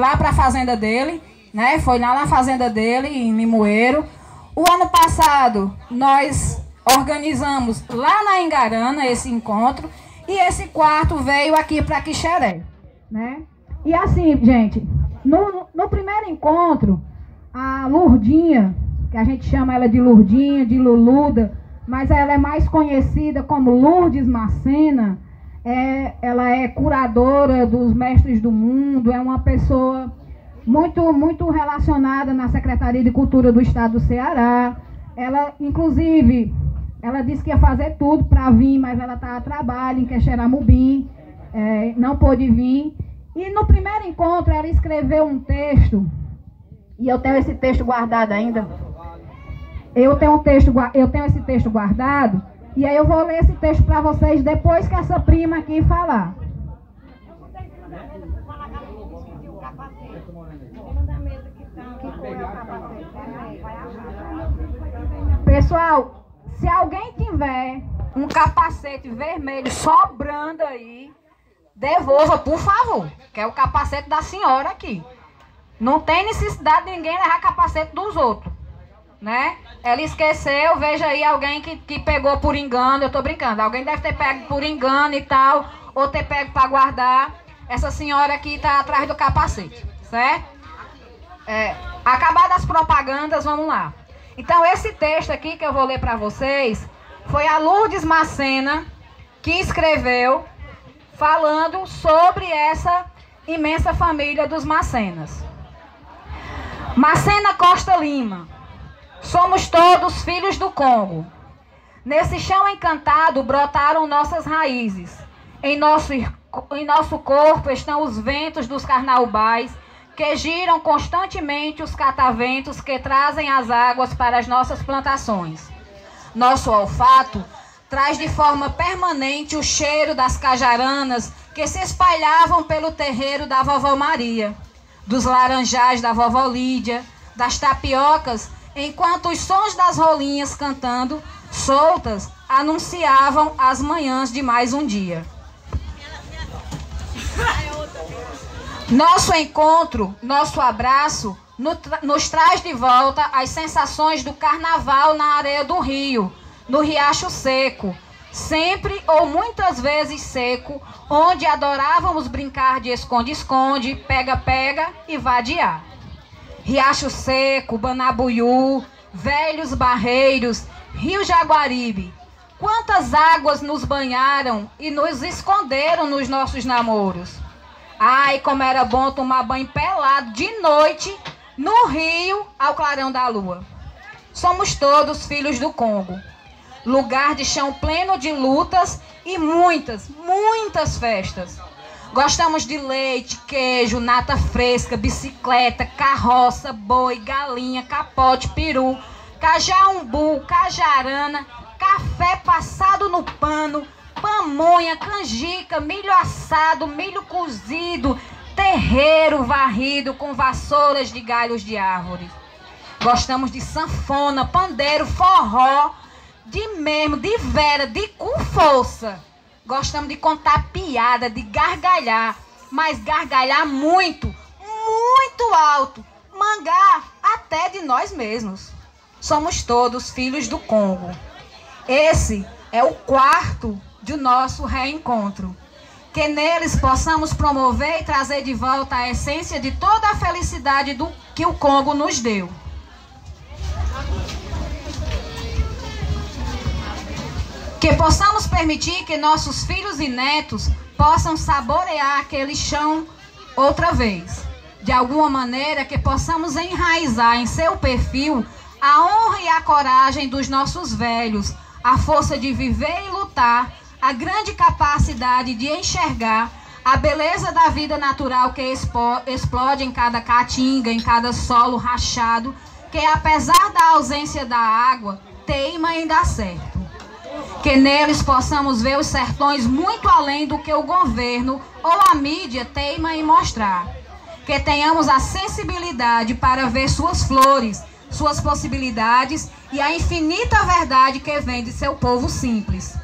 lá para a fazenda dele, né? Foi lá na fazenda dele, em Limoeiro. O ano passado, nós organizamos lá na Engarana esse encontro. E esse quarto veio aqui para Quixeré, né? E assim, gente, no, no primeiro encontro, a Lurdinha, que a gente chama ela de Lurdinha, de Luluda, mas ela é mais conhecida como Lourdes Macena, é, ela é curadora dos mestres do mundo, é uma pessoa muito, muito relacionada na Secretaria de Cultura do Estado do Ceará. Ela, inclusive, ela disse que ia fazer tudo para vir, mas ela está a trabalho em Quexeramubim, é, não pôde vir. E no primeiro encontro ela escreveu um texto, e eu tenho esse texto guardado ainda. Eu tenho um texto, eu tenho esse texto guardado, e aí eu vou ler esse texto para vocês depois que essa prima aqui falar. Pessoal, se alguém tiver um capacete vermelho sobrando aí, devolva, por favor. Que é o capacete da senhora aqui. Não tem necessidade de ninguém levar capacete dos outros né? Ela esqueceu, veja aí alguém que, que pegou por engano, eu tô brincando, alguém deve ter pego por engano e tal, ou ter pego para guardar. Essa senhora aqui tá atrás do capacete, certo? É, acabadas as propagandas, vamos lá. Então, esse texto aqui que eu vou ler para vocês foi a Lourdes Macena que escreveu falando sobre essa imensa família dos Macenas. Macena Costa Lima, Somos todos filhos do Congo. Nesse chão encantado brotaram nossas raízes. Em nosso, em nosso corpo estão os ventos dos carnaubais que giram constantemente os cataventos que trazem as águas para as nossas plantações. Nosso olfato traz de forma permanente o cheiro das cajaranas que se espalhavam pelo terreiro da vovó Maria, dos laranjais da vovó Lídia, das tapiocas enquanto os sons das rolinhas cantando soltas anunciavam as manhãs de mais um dia. Nosso encontro, nosso abraço, nos traz de volta as sensações do carnaval na areia do rio, no riacho seco, sempre ou muitas vezes seco, onde adorávamos brincar de esconde-esconde, pega-pega e vadiar. Riacho Seco, Banabuiú, Velhos Barreiros, Rio Jaguaribe. Quantas águas nos banharam e nos esconderam nos nossos namoros. Ai, como era bom tomar banho pelado de noite no rio ao clarão da lua. Somos todos filhos do Congo. Lugar de chão pleno de lutas e muitas, muitas festas. Gostamos de leite, queijo, nata fresca, bicicleta, carroça, boi, galinha, capote, peru, cajaumbu, cajarana, café passado no pano, pamonha, canjica, milho assado, milho cozido, terreiro varrido com vassouras de galhos de árvores. Gostamos de sanfona, pandeiro, forró, de mesmo, de vera, de com força. Gostamos de contar piada, de gargalhar, mas gargalhar muito, muito alto, mangar até de nós mesmos. Somos todos filhos do Congo. Esse é o quarto do nosso reencontro. Que neles possamos promover e trazer de volta a essência de toda a felicidade do que o Congo nos deu. Que possamos permitir que nossos filhos e netos possam saborear aquele chão outra vez. De alguma maneira que possamos enraizar em seu perfil a honra e a coragem dos nossos velhos, a força de viver e lutar, a grande capacidade de enxergar a beleza da vida natural que explode em cada caatinga, em cada solo rachado, que apesar da ausência da água, teima em dar certo que neles possamos ver os sertões muito além do que o governo ou a mídia teima em mostrar. Que tenhamos a sensibilidade para ver suas flores, suas possibilidades e a infinita verdade que vem de seu povo simples.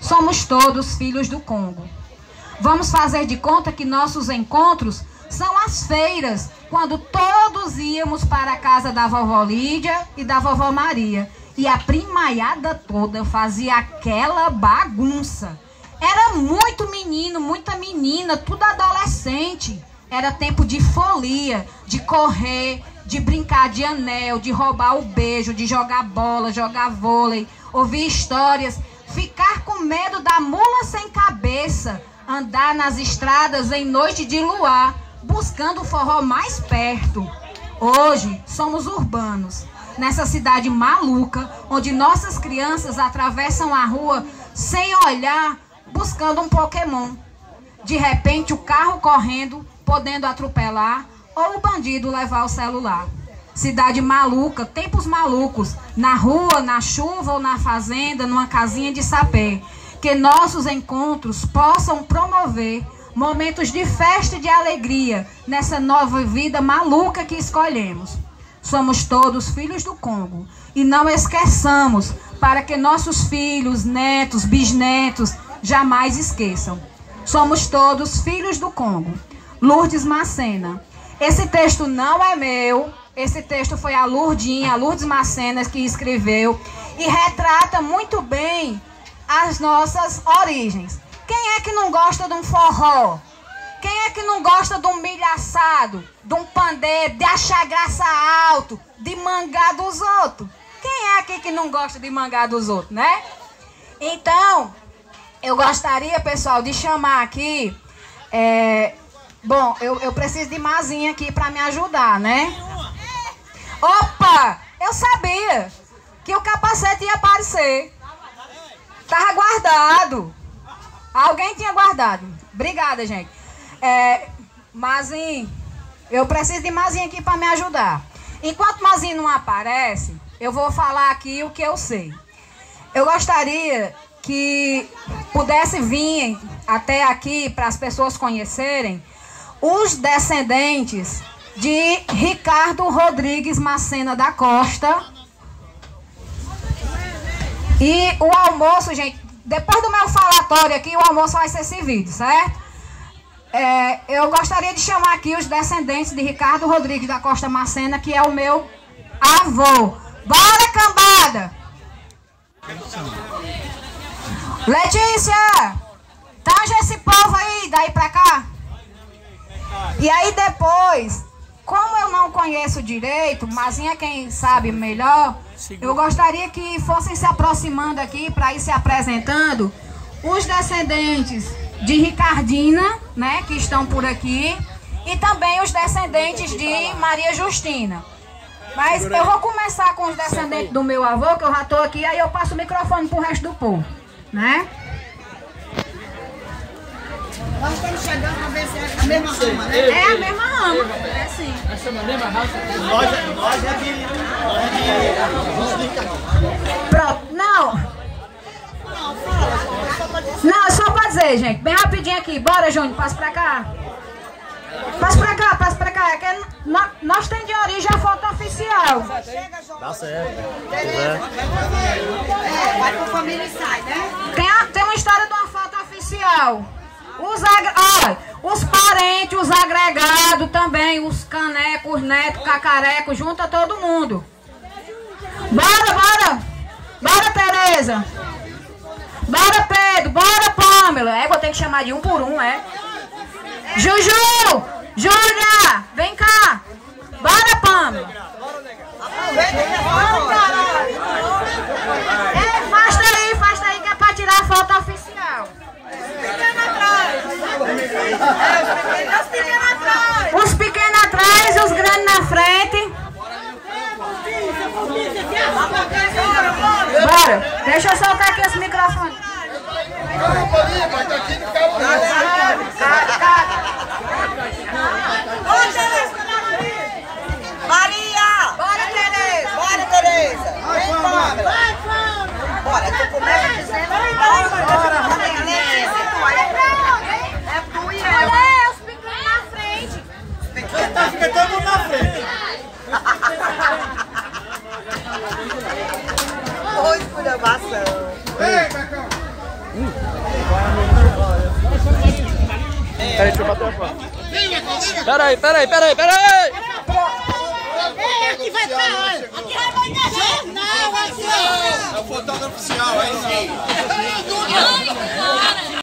Somos todos filhos do Congo. Vamos fazer de conta que nossos encontros são as feiras, quando todos íamos para a casa da vovó Lídia e da vovó Maria. E a primaiada toda fazia aquela bagunça. Era muito menino, muita menina, tudo adolescente. Era tempo de folia, de correr, de brincar de anel, de roubar o beijo, de jogar bola, jogar vôlei, ouvir histórias, ficar com medo da mula sem cabeça, andar nas estradas em noite de luar, buscando o forró mais perto. Hoje somos urbanos, nessa cidade maluca, onde nossas crianças atravessam a rua sem olhar, buscando um Pokémon. De repente, o carro correndo, podendo atropelar, ou o bandido levar o celular. Cidade maluca, tempos malucos, na rua, na chuva ou na fazenda, numa casinha de sapé. Que nossos encontros possam promover momentos de festa e de alegria nessa nova vida maluca que escolhemos. Somos todos filhos do Congo e não esqueçamos para que nossos filhos, netos, bisnetos jamais esqueçam. Somos todos filhos do Congo. Lourdes Macena. Esse texto não é meu, esse texto foi a Lourdinha, a Lourdes Macenas que escreveu e retrata muito bem as nossas origens. Quem é que não gosta de um forró? Quem é que não gosta de um milho assado, de um pandeiro, de achar graça alto, de mangar dos outros? Quem é aqui que não gosta de mangar dos outros, né? Então, eu gostaria, pessoal, de chamar aqui. É, bom, eu, eu preciso de Mazinha aqui para me ajudar, né? Opa! Eu sabia que o capacete ia aparecer. Tava guardado. Alguém tinha guardado. Obrigada, gente. É, Mazinho, eu preciso de Mazinho aqui para me ajudar. Enquanto Mazinho não aparece, eu vou falar aqui o que eu sei. Eu gostaria que pudesse vir até aqui para as pessoas conhecerem os descendentes de Ricardo Rodrigues Macena da Costa. E o almoço, gente, depois do meu falatório aqui, o almoço vai ser servido, certo? É, eu gostaria de chamar aqui os descendentes de Ricardo Rodrigues da Costa Macena, que é o meu avô. Bora, cambada! Letícia! Tanja esse povo aí, daí pra cá. E aí depois, como eu não conheço direito, mas é quem sabe melhor, eu gostaria que fossem se aproximando aqui para ir se apresentando os descendentes de Ricardina, né, que estão por aqui, e também os descendentes de Maria Justina. Mas eu vou começar com os descendentes do meu avô, que eu já estou aqui, aí eu passo o microfone para o resto do povo, né? Nós estamos chegando para ver se é a mesma rama, né? É a mesma rama, é sim. Essa é a mesma raça? Loja, loja de... Loja de... Não, só para dizer, gente, bem rapidinho aqui. Bora, Júnior, passa para cá. Passa pra cá, passa pra cá. É que nós, nós temos de origem a foto oficial. Tá certo. É, vai com família e sai, né? Tem, a, tem uma história de uma foto oficial. Os, olha, os parentes, os agregados também, os canecos, netos, cacarecos, junta todo mundo. Bora, bora! Bora, Tereza! Bora, Pamela! É, vou ter que chamar de um por um, é? Juju! Júlia! Vem cá! Bora, Pamela! É, faz aí, faz aí que é pra tirar a foto oficial. Os pequenos atrás, os grandes na frente. Bora, deixa eu soltar aqui esse microfone. Maria! Bora, Tereza! Bora, Tereza! Vem, Pamela! Bora, tu começa dizendo... Bora! É tu e eu! Olha, os pequenos na frente. Tá ficando todo mundo na frente. Oi, esculhambação! Ei, Cacau! Peraí, deixa eu bater a foto. Peraí, peraí, peraí, peraí! É, aqui vai pra? Aqui vai pra jornal, aqui, ó. É o fotógrafo oficial, é isso?